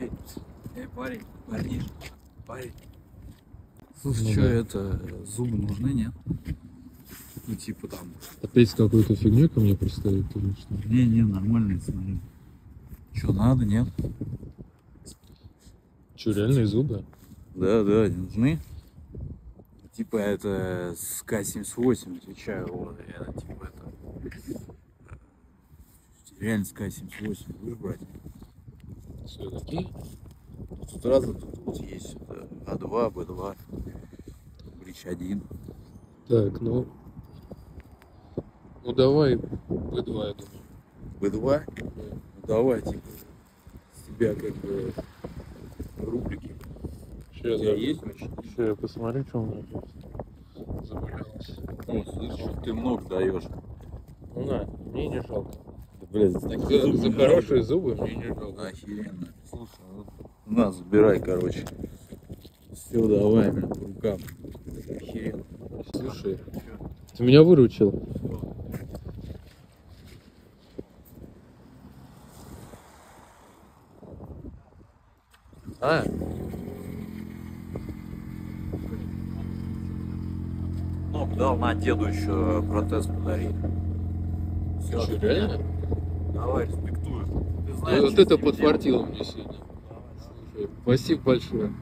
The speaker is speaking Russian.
Эй, эй, парень, парень. Ну Слушай, что да. это, зубы нужны, нет? Ну, типа там, Опять какую-то фигню ко мне приставить или что? не-не, нормальные, смотри. Что, надо, нет? Че, реальные зубы? Да, да, они нужны. Типа это с К-78, отвечаю, вот, это типа это. Реально с К-78 будешь брать? Все такие? Тут сразу тут вот есть это А2, Б2, Брич 1. Так, ну... Ну давай B2, я думаю. Б2? Да. Ну, давай, типа, с тебя как бы У тебя я, есть вообще? ща я посмотрю, что у меня есть. Заболелось. О, слышишь, ты много даешь. Ну на, мне не жалко. Блядь, за зубы за хорошие зубы мне не жалко. Охеренно. Слушай, вот на, забирай, короче. Все, давай, блин, по рукам. Охеренно. Слушай, ты меня выручил. А, Ну, дал на деду еще протез подари. Все, что, реально? Давай, респектую. Ты Ну, знаешь, вот что это подфартило мне сегодня. делать? Слушай, Спасибо большое.